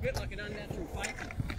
bit like an unnatural fight.